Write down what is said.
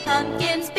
pumpkins.